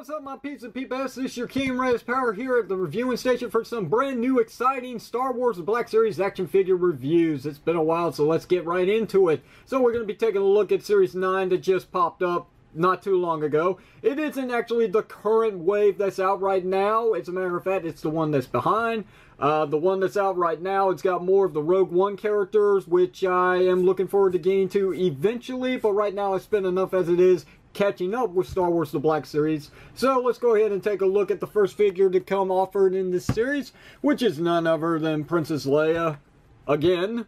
what's up my pizza peeps? This is your King Redis Power here at the reviewing station for some brand new exciting Star Wars Black Series action figure reviews. It's been a while so let's get right into it. So we're going to be taking a look at Series 9 that just popped up not too long ago. It isn't actually the current wave that's out right now. As a matter of fact, it's the one that's behind. Uh, the one that's out right now, it's got more of the Rogue One characters, which I am looking forward to getting to eventually. But right now, it's been enough as it is catching up with Star Wars The Black Series. So let's go ahead and take a look at the first figure to come offered in this series, which is none other than Princess Leia. Again,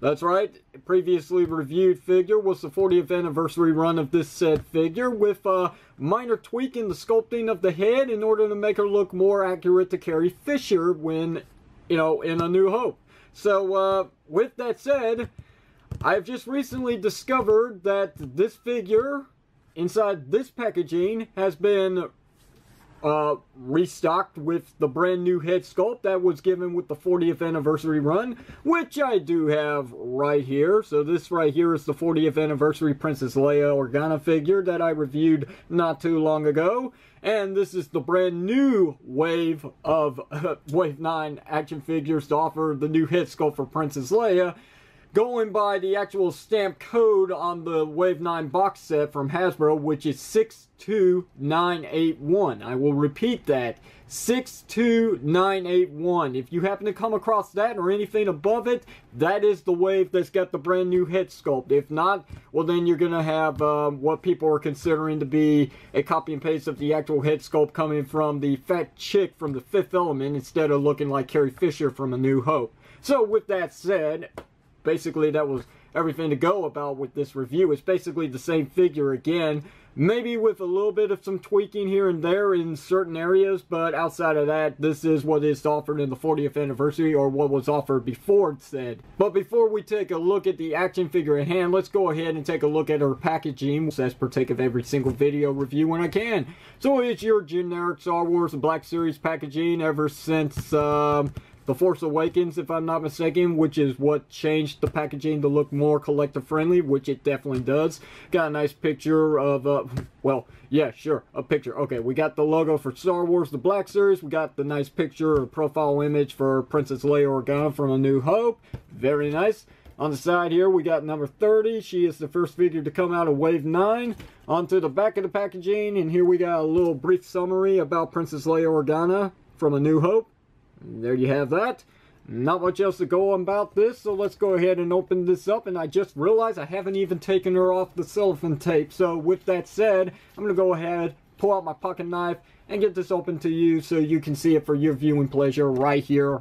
that's right, previously reviewed figure was the 40th anniversary run of this said figure with a minor tweak in the sculpting of the head in order to make her look more accurate to Carrie Fisher when, you know, in A New Hope. So, uh, with that said, I've just recently discovered that this figure inside this packaging has been uh, restocked with the brand new head sculpt that was given with the 40th anniversary run, which I do have right here. So this right here is the 40th anniversary Princess Leia Organa figure that I reviewed not too long ago. And this is the brand new wave of uh, Wave 9 action figures to offer the new head sculpt for Princess Leia going by the actual stamp code on the Wave 9 box set from Hasbro, which is 62981. I will repeat that. 62981. If you happen to come across that or anything above it, that is the wave that's got the brand new head sculpt. If not, well then you're going to have um, what people are considering to be a copy and paste of the actual head sculpt coming from the fat chick from the Fifth Element instead of looking like Carrie Fisher from A New Hope. So with that said, basically that was everything to go about with this review. It's basically the same figure again, maybe with a little bit of some tweaking here and there in certain areas, but outside of that, this is what is offered in the 40th anniversary or what was offered before it said. But before we take a look at the action figure in hand, let's go ahead and take a look at her packaging as partake of every single video review when I can. So it's your generic Star Wars Black Series packaging ever since... Um, the Force Awakens, if I'm not mistaken, which is what changed the packaging to look more collector friendly, which it definitely does. Got a nice picture of, uh, well, yeah, sure, a picture. Okay, we got the logo for Star Wars The Black Series. We got the nice picture profile image for Princess Leia Organa from A New Hope. Very nice. On the side here, we got number 30. She is the first figure to come out of Wave 9. Onto the back of the packaging, and here we got a little brief summary about Princess Leia Organa from A New Hope. There you have that. Not much else to go on about this, so let's go ahead and open this up. And I just realized I haven't even taken her off the cellophane tape. So with that said, I'm going to go ahead, pull out my pocket knife, and get this open to you so you can see it for your viewing pleasure right here.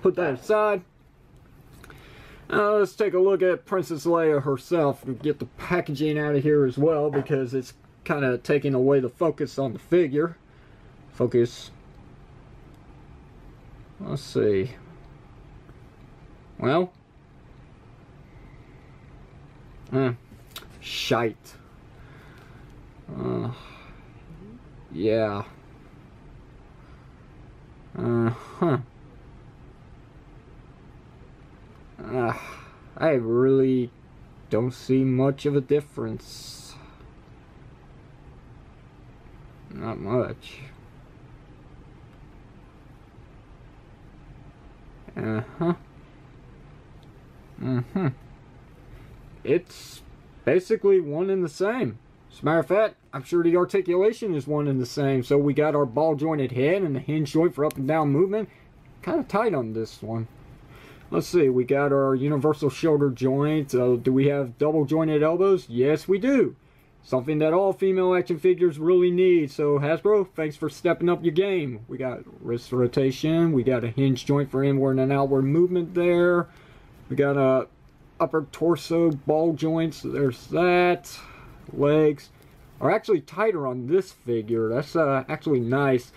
Put that aside. Uh, let's take a look at Princess Leia herself and get the packaging out of here as well because it's kind of taking away the focus on the figure. Focus. Let's see. Well. Eh. Shite. Uh, yeah. Uh-huh. Uh, I really don't see much of a difference. Not much. Uh-huh. Mm-hmm. It's basically one and the same. As a matter of fact, I'm sure the articulation is one and the same. So we got our ball jointed head and the hinge joint for up and down movement. Kind of tight on this one. Let's see, we got our universal shoulder joint. Uh, do we have double jointed elbows? Yes, we do. Something that all female action figures really need. So Hasbro, thanks for stepping up your game. We got wrist rotation. We got a hinge joint for inward and outward movement there. We got a upper torso ball joints. There's that. Legs are actually tighter on this figure. That's uh, actually nice.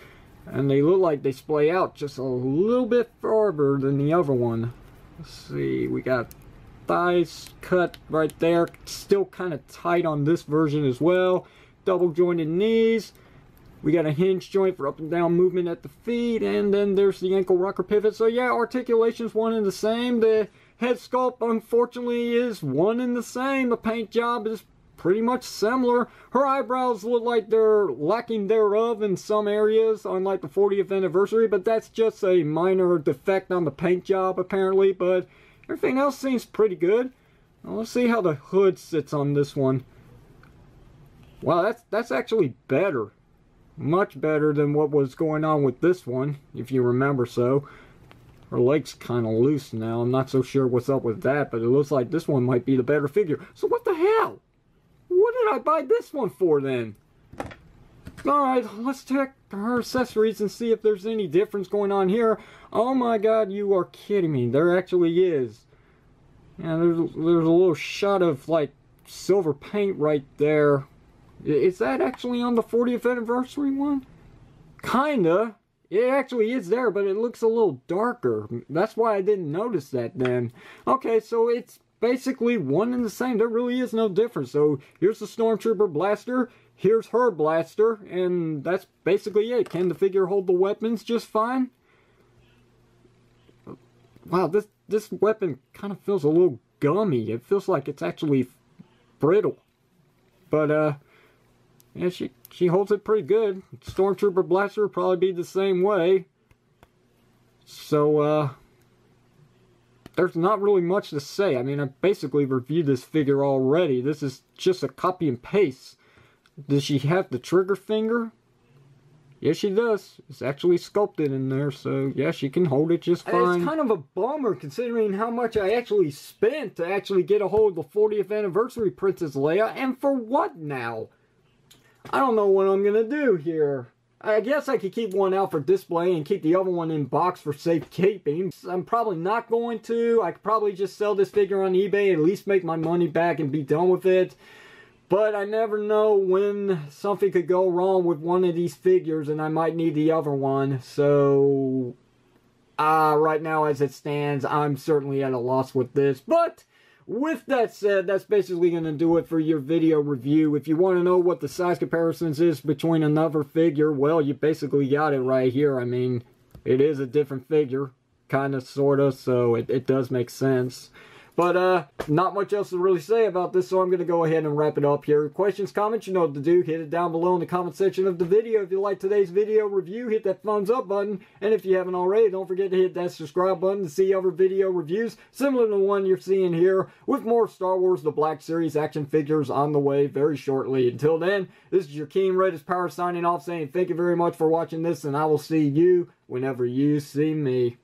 And they look like they splay out just a little bit farther than the other one. Let's see, we got thighs cut right there. Still kind of tight on this version as well. Double jointed knees. We got a hinge joint for up and down movement at the feet, and then there's the ankle rocker pivot. So yeah, articulation's one and the same. The head sculpt, unfortunately, is one and the same. The paint job is pretty much similar. Her eyebrows look like they're lacking thereof in some areas, unlike the 40th anniversary, but that's just a minor defect on the paint job, apparently. But everything else seems pretty good. Now, let's see how the hood sits on this one. Wow, that's that's actually better much better than what was going on with this one, if you remember so. Her leg's kind of loose now. I'm not so sure what's up with that, but it looks like this one might be the better figure. So what the hell? Did I buy this one for then? Alright, let's check her accessories and see if there's any difference going on here. Oh my god, you are kidding me. There actually is. Yeah, there's, there's a little shot of, like, silver paint right there is that actually on the 40th anniversary one? Kinda. It actually is there, but it looks a little darker. That's why I didn't notice that then. Okay, so it's basically one and the same. There really is no difference. So here's the Stormtrooper blaster. Here's her blaster. And that's basically it. Can the figure hold the weapons just fine? Wow, this, this weapon kind of feels a little gummy. It feels like it's actually brittle. But, uh, yeah, she, she holds it pretty good. Stormtrooper Blaster probably be the same way. So, uh, there's not really much to say. I mean, I basically reviewed this figure already. This is just a copy and paste. Does she have the trigger finger? Yes, she does. It's actually sculpted in there, so yeah, she can hold it just fine. It's kind of a bummer considering how much I actually spent to actually get a hold of the 40th anniversary Princess Leia, and for what now? I don't know what I'm going to do here. I guess I could keep one out for display and keep the other one in box for safekeeping. I'm probably not going to. I could probably just sell this figure on eBay at least make my money back and be done with it. But I never know when something could go wrong with one of these figures and I might need the other one. So, uh, right now as it stands, I'm certainly at a loss with this. But with that said, that's basically going to do it for your video review. If you want to know what the size comparisons is between another figure, well, you basically got it right here. I mean, it is a different figure, kind of, sort of, so it, it does make sense. But uh, not much else to really say about this, so I'm going to go ahead and wrap it up here. Questions, comments, you know what to do. Hit it down below in the comment section of the video. If you like today's video review, hit that thumbs up button. And if you haven't already, don't forget to hit that subscribe button to see other video reviews similar to the one you're seeing here with more Star Wars The Black Series action figures on the way very shortly. Until then, this is your King Redis Power signing off saying thank you very much for watching this, and I will see you whenever you see me.